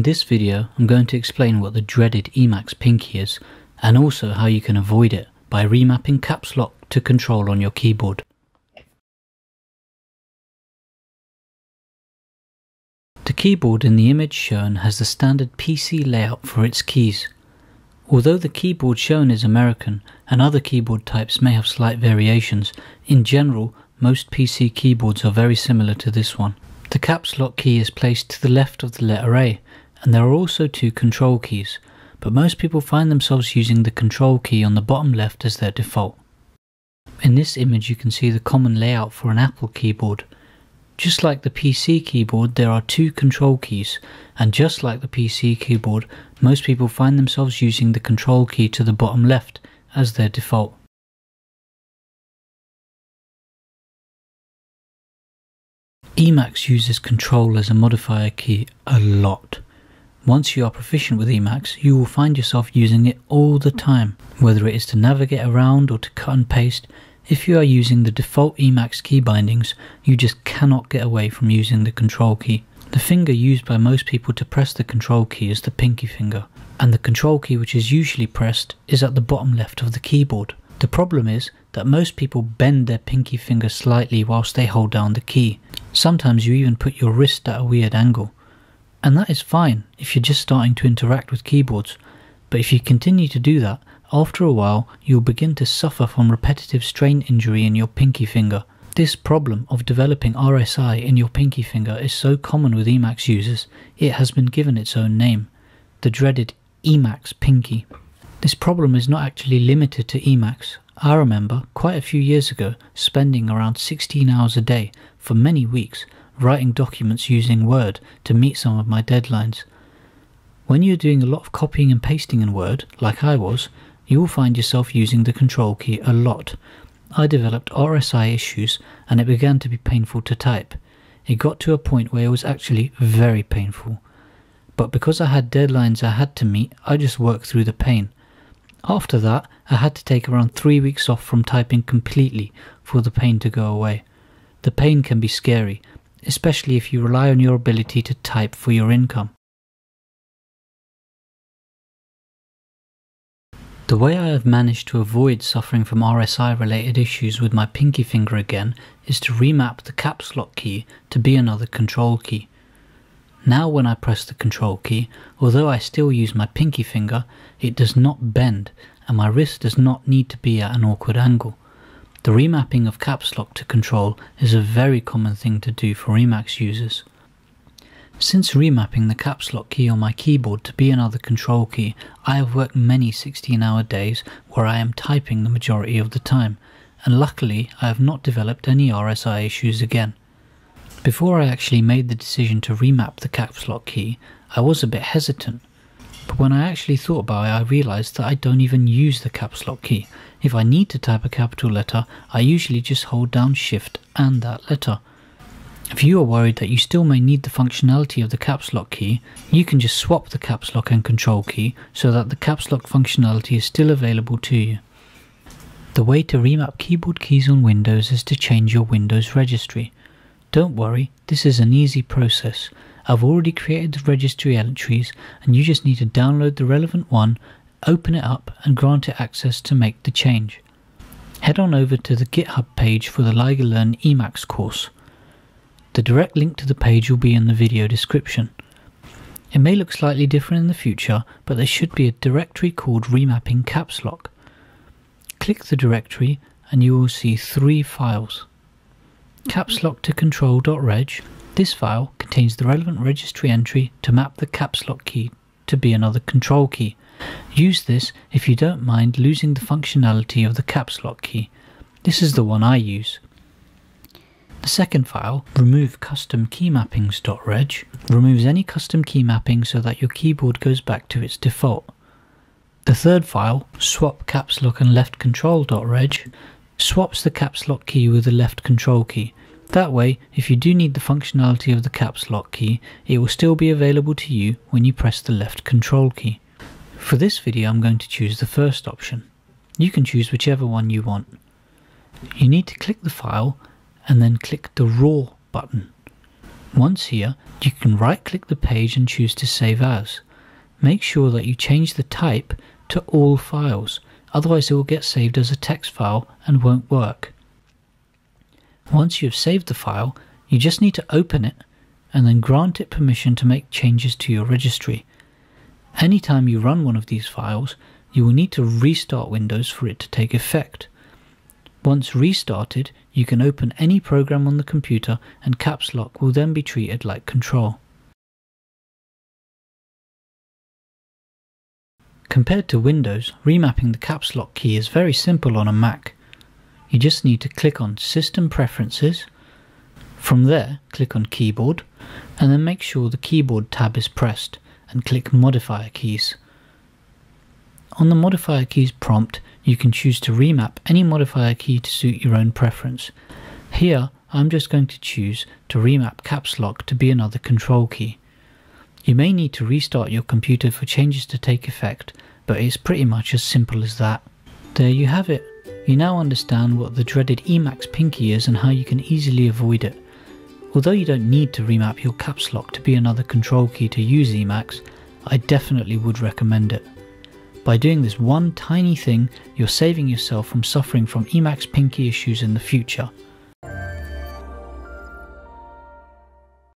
In this video, I'm going to explain what the dreaded Emacs pinky is, and also how you can avoid it by remapping caps lock to control on your keyboard. The keyboard in the image shown has the standard PC layout for its keys. Although the keyboard shown is American and other keyboard types may have slight variations, in general most PC keyboards are very similar to this one. The caps lock key is placed to the left of the letter A, and there are also two control keys, but most people find themselves using the control key on the bottom left as their default. In this image you can see the common layout for an Apple keyboard. Just like the PC keyboard there are two control keys, and just like the PC keyboard most people find themselves using the control key to the bottom left as their default. Emacs uses control as a modifier key a lot. Once you are proficient with Emacs, you will find yourself using it all the time, whether it is to navigate around or to cut and paste. If you are using the default Emacs key bindings, you just cannot get away from using the control key. The finger used by most people to press the control key is the pinky finger, and the control key which is usually pressed is at the bottom left of the keyboard. The problem is that most people bend their pinky finger slightly whilst they hold down the key. Sometimes you even put your wrist at a weird angle. And that is fine if you're just starting to interact with keyboards, but if you continue to do that, after a while you'll begin to suffer from repetitive strain injury in your pinky finger. This problem of developing RSI in your pinky finger is so common with Emacs users, it has been given its own name, the dreaded Emacs pinky. This problem is not actually limited to Emacs. I remember, quite a few years ago, spending around 16 hours a day, for many weeks, writing documents using Word to meet some of my deadlines. When you're doing a lot of copying and pasting in Word, like I was, you will find yourself using the control key a lot. I developed RSI issues and it began to be painful to type. It got to a point where it was actually very painful. But because I had deadlines I had to meet, I just worked through the pain. After that, I had to take around three weeks off from typing completely for the pain to go away. The pain can be scary, especially if you rely on your ability to type for your income. The way I have managed to avoid suffering from RSI related issues with my pinky finger again is to remap the caps lock key to be another control key. Now when I press the control key, although I still use my pinky finger, it does not bend and my wrist does not need to be at an awkward angle. The remapping of caps lock to control is a very common thing to do for Emacs users. Since remapping the caps lock key on my keyboard to be another control key, I have worked many 16 hour days where I am typing the majority of the time, and luckily I have not developed any RSI issues again. Before I actually made the decision to remap the caps lock key, I was a bit hesitant. But when I actually thought about it, I realised that I don't even use the caps lock key. If I need to type a capital letter, I usually just hold down shift and that letter. If you are worried that you still may need the functionality of the caps lock key, you can just swap the caps lock and control key so that the caps lock functionality is still available to you. The way to remap keyboard keys on Windows is to change your Windows registry. Don't worry, this is an easy process. I've already created the registry entries and you just need to download the relevant one, open it up and grant it access to make the change. Head on over to the GitHub page for the LigerLearn Emacs course. The direct link to the page will be in the video description. It may look slightly different in the future, but there should be a directory called Remapping Caps Lock. Click the directory and you will see three files Caps lock to control.reg. This file contains the relevant registry entry to map the caps lock key to be another control key. Use this if you don't mind losing the functionality of the caps lock key. This is the one I use. The second file, remove custom keymappings.reg, removes any custom key mapping so that your keyboard goes back to its default. The third file, swap caps lock and left control.reg, swaps the caps lock key with the left control key. That way, if you do need the functionality of the caps lock key, it will still be available to you when you press the left control key. For this video I'm going to choose the first option. You can choose whichever one you want. You need to click the file and then click the raw button. Once here, you can right click the page and choose to save as. Make sure that you change the type to all files, otherwise it will get saved as a text file and won't work. Once you have saved the file, you just need to open it and then grant it permission to make changes to your registry. Anytime you run one of these files, you will need to restart Windows for it to take effect. Once restarted, you can open any program on the computer and Caps Lock will then be treated like control. Compared to Windows, remapping the Caps Lock key is very simple on a Mac. You just need to click on System Preferences, from there click on Keyboard, and then make sure the Keyboard tab is pressed and click Modifier Keys. On the Modifier Keys prompt, you can choose to remap any modifier key to suit your own preference. Here, I'm just going to choose to remap Caps Lock to be another control key. You may need to restart your computer for changes to take effect, but it's pretty much as simple as that. There you have it. You now understand what the dreaded Emacs Pinky is and how you can easily avoid it. Although you don't need to remap your caps lock to be another control key to use Emacs, I definitely would recommend it. By doing this one tiny thing, you're saving yourself from suffering from Emacs Pinky issues in the future.